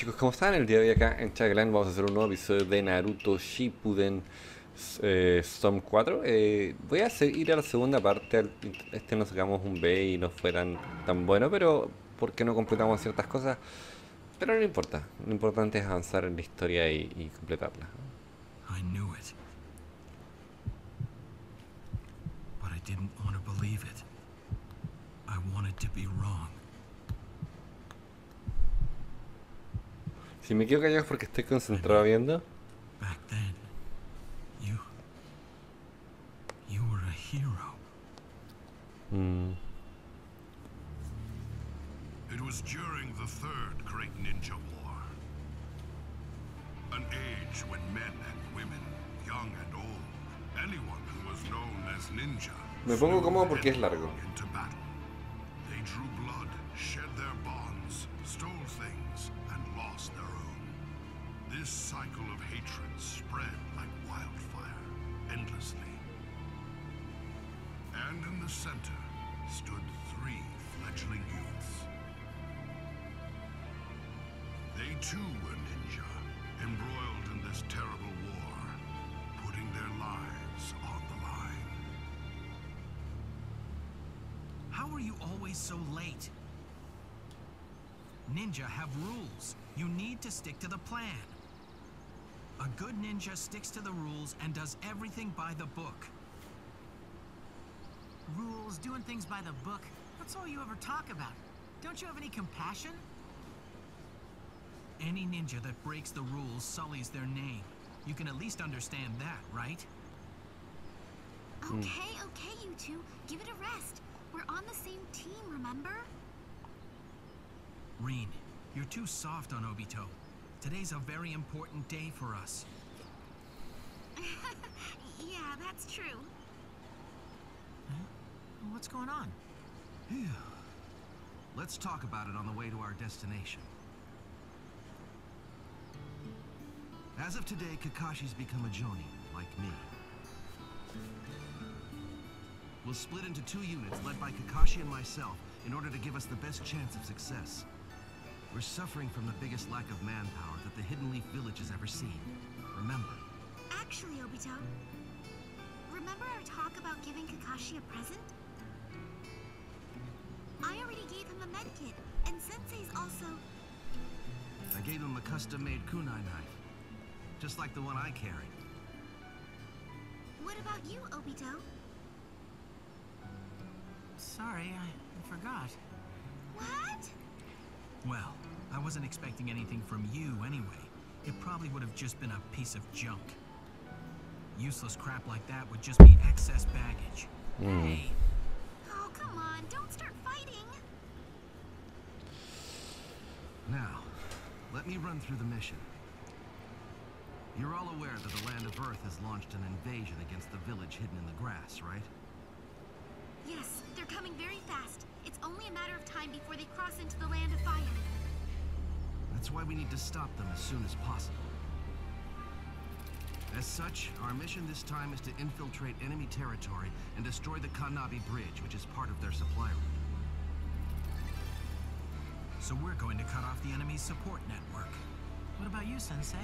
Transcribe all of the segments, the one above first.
Chicos, ¿cómo están? El día de hoy acá en Chaglan vamos a hacer un nuevo episodio de Naruto Shippuden eh, Storm 4 eh, Voy a hacer, ir a la segunda parte, este nos sacamos un B y no fue tan, tan bueno, pero porque no completamos ciertas cosas Pero no importa, lo importante es avanzar en la historia y, y completarla I knew it. But I didn't want to believe it. I wanted to be Si me quedo callado es porque estoy concentrado viendo Back then, you. You were a hero. mm, It was during the Third Great Ninja War. An age when men and women, young and old, anyone who was known as ninja. Me pongo cómodo porque es largo. headlong Into battle. This cycle of hatred spread like wildfire, endlessly. And in the center stood three fledgling youths. They too were ninja, embroiled in this terrible war, putting their lives on the line. How are you always so late? Ninja have rules. You need to stick to the plan. A good ninja sticks to the rules and does everything by the book. Rules, doing things by the book. That's all you ever talk about. Don't you have any compassion? Any ninja that breaks the rules sullies their name. You can at least understand that, right? Okay, okay, you two. Give it a rest. We're on the same team, remember? Rin, you're too soft on Obito. Today's a very important day for us. yeah, that's true. Hmm? What's going on? Let's talk about it on the way to our destination. As of today, Kakashi's become a Jonin, like me. We'll split into two units led by Kakashi and myself in order to give us the best chance of success. We're suffering from the biggest lack of manpower that the Hidden Leaf Village has ever seen. Remember, Actually, Obito, remember our talk about giving Kakashi a present? I already gave him a medkit, and Sensei's also. I gave him a custom-made kunai knife, just like the one I carry. What about you, Obito? Sorry, I, I forgot. What? Well, I wasn't expecting anything from you anyway. It probably would have just been a piece of junk. Useless crap like that would just be excess baggage. Hmm. Hey, Oh, come on, don't start fighting. Now, let me run through the mission. You're all aware that the Land of Earth has launched an invasion against the village hidden in the grass, right? Yes, they're coming very fast. It's only a matter of time before they cross into the Land of Fire. That's why we need to stop them as soon as possible. As such, our mission this time is to infiltrate enemy territory and destroy the Kannabi Bridge, which is part of their supply route. So we're going to cut off the enemy's support network. what about you, Sensei?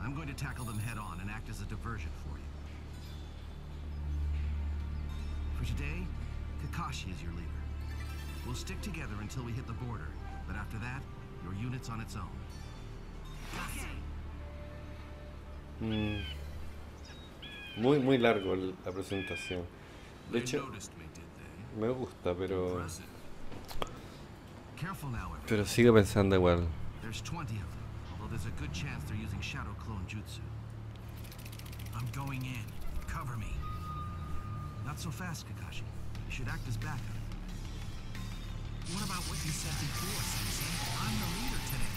I'm going to tackle them head on and act as a diversion for you. For today, Kakashi is your leader. We'll stick together until we hit the border, but after that, your unit's on its own. Mm, Muy, muy largo el- la presentación De hecho, me, gusta, pero... Pero sigo pensando igual There's 20 of them, although there's a good chance they're using Shadow Clone Jutsu. I'm going in. Cover me. Not so fast, Kakashi. You should act as backup. What about what you said before, Sensei? I'm the leader today.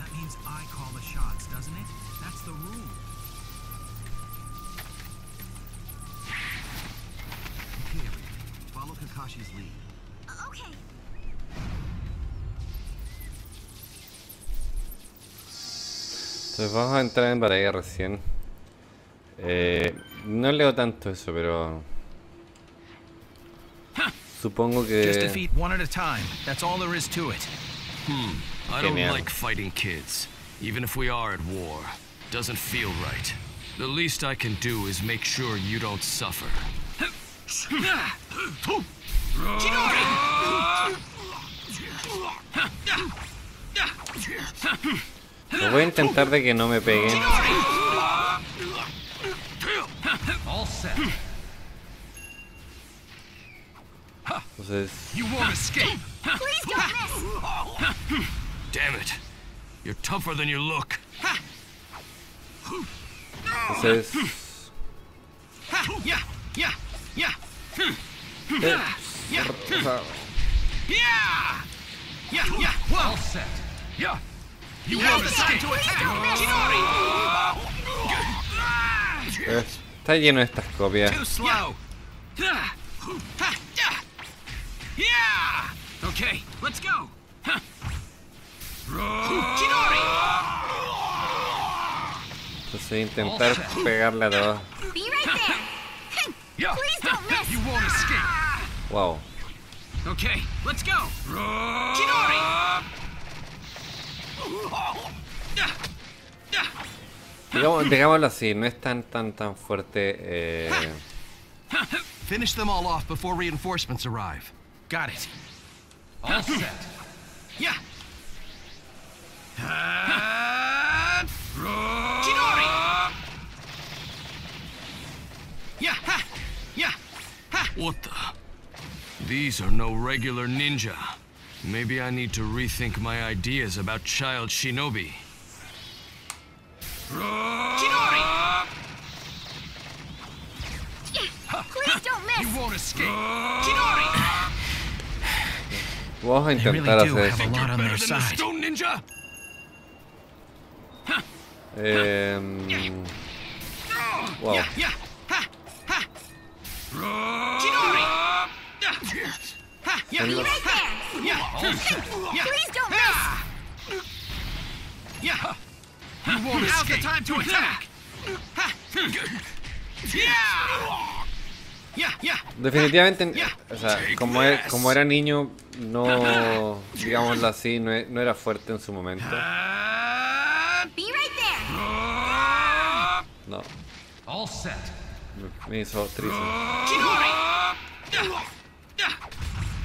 That means I call the shots, doesn't it? That's the rule. Okay, everyone. Follow Kakashi's lead. Uh, okay. Entonces vamos a entrar en batalla recién Eh, no leo tanto eso, pero... Supongo Just defeat one at a time. That's all there is to it. Hmm. I don't Genial. like fighting kids, even if we are at war. Doesn't feel right. The least I can do is make sure you don't suffer. Lo voy a intentar de que no me peguen. All set. Entonces, You won't escape. Please don't miss! Damn it. You're tougher than you look. entonces. Yeah, yeah, yeah, eh, o sea, yeah, yeah, yeah. Well, All set. Yeah. You now's won't escape. to attack. Chidori! eh, está lleno de estas copias. Too slow. Yeah. Okay, let's go. Chidori! Entonces intentar pegarle a todos. Be right there! Yeah. Please don't miss! You won't escape. Wow. Okay, let's go. Chidori! Digamos, digámoslo así, no es tan tan tan fuerte. Eh, Finish them all off before reinforcements arrive. Got it. All set. Yeah. Chidori! Yeah, ha, yeah, ha. What the? These are no regular ninja. Maybe I need to rethink my ideas about child shinobi. Chidori! Please don't miss! You won't escape. Chidori! Vamos a intentar really do hacer have eso. a lot on Better their than the side. stone ninja? Em, wow. Yeah, yeah, ha, ha. Chidori! Ha, yeah, Be right ha, there! yeah, yeah, Please don't miss! yeah. You won't Now's the escape. time to attack. Ha. Yeah! Yeah, yeah. Definitivamente, o sea, como, e- como era niño, no, digámoslo así, no, e- no era fuerte en su momento. Be right there! No, All set. me- me hizo triste. Chidori!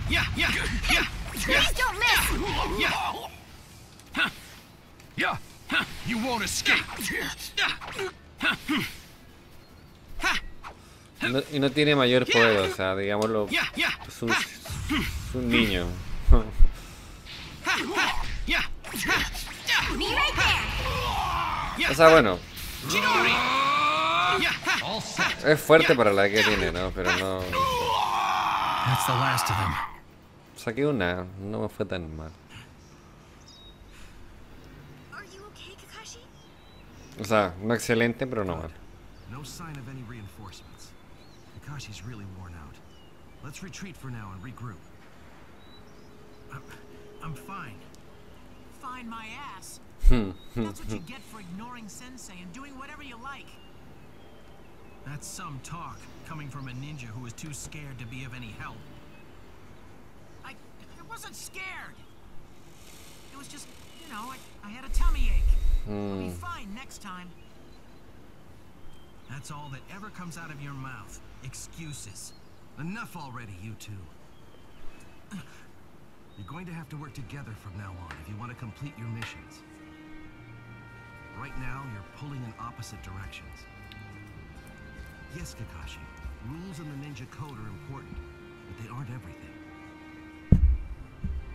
Yeah, yeah, yeah, Please don't miss! yeah. Yeah. You won't escape. No- y no tiene mayor poder, o sea, digámoslo, es un, es un niño. right there! O sea, bueno, es fuerte para la que tiene, ¿no? Pero no... Saqué una, no me fue tan mal. O sea, no excelente, pero no mal. No sign of any reinforcements. Kakashi's really worn out. Let's retreat for now and regroup. I'm fine. Find my ass. Hmm, That's hmm, what you hmm. get for ignoring Sensei and doing whatever you like. That's some talk coming from a ninja who is too scared to be of any help. I, I wasn't scared. It was just, you know, I, I had a tummy ache. I'll be hmm. fine next time. That's all that ever comes out of your mouth. Excuses. Enough already, you two. You're going to have to work together from now on if you want to complete your missions. Right now, you're pulling in opposite directions. Yes, Kakashi, rules in the ninja code are important, but they aren't everything.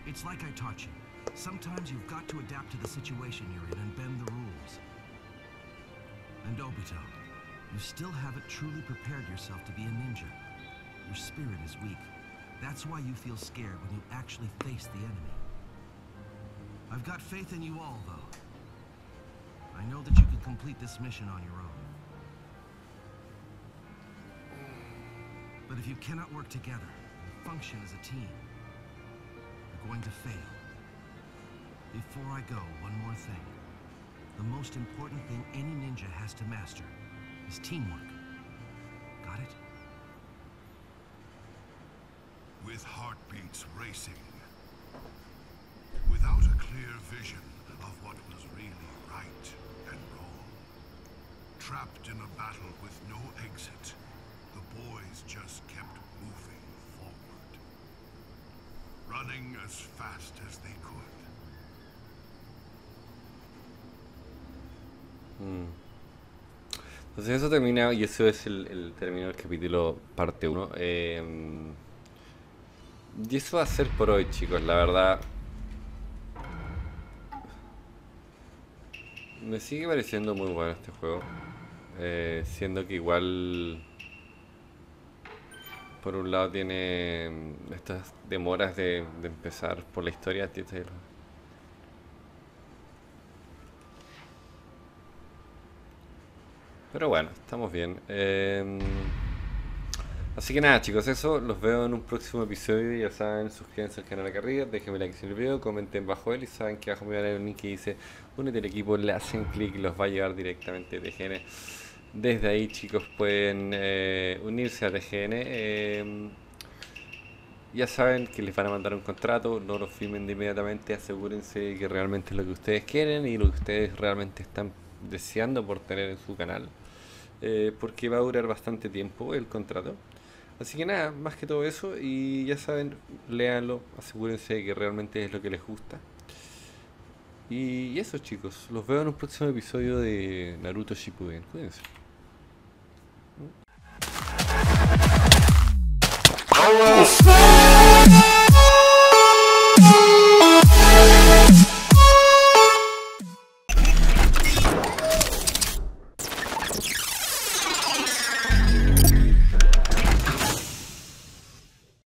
It's like I taught you. Sometimes you've got to adapt to the situation you're in and bend the rules. And Obito, you still haven't truly prepared yourself to be a ninja. Your spirit is weak. That's why you feel scared when you actually face the enemy. I've got faith in you all, though. I know that you can complete this mission on your own. But if you cannot work together and function as a team, you're going to fail. Before I go, one more thing. The most important thing any ninja has to master is teamwork. Got it? With heartbeats racing, Without a clear vision of what was really right and wrong. Trapped in a battle with no exit, the boys just kept moving forward. Running as fast as they could. Hmm. Entonces eso termina, y eso es el, término del capítulo parte 1. y eso va a ser por hoy, chicos, la verdad. Me sigue pareciendo muy bueno este juego. Eh, siendo que igual... Por un lado tiene mm, estas demoras de, de empezar por la historia. Pero bueno, estamos bien. Eh, así que nada chicos, eso. Los veo en un próximo episodio. Ya saben, suscríbanse al canal acá arriba. Déjenme like si el video. Comenten bajo él. Y saben que abajo me va a un link que dice Únete al equipo. Le hacen clic y los va a llevar directamente TGN. Desde ahí chicos pueden eh, unirse a TGN. Eh, ya saben que les van a mandar un contrato, no lo firmen de inmediatamente, asegúrense que realmente es lo que ustedes quieren y lo que ustedes realmente están deseando por tener en su canal eh, porque va a durar bastante tiempo el contrato. Así que nada, más que todo eso, y ya saben, léanlo, asegúrense de que realmente es lo que les gusta. Y eso chicos, los veo en un próximo episodio de Naruto Shippuden. Cuídense.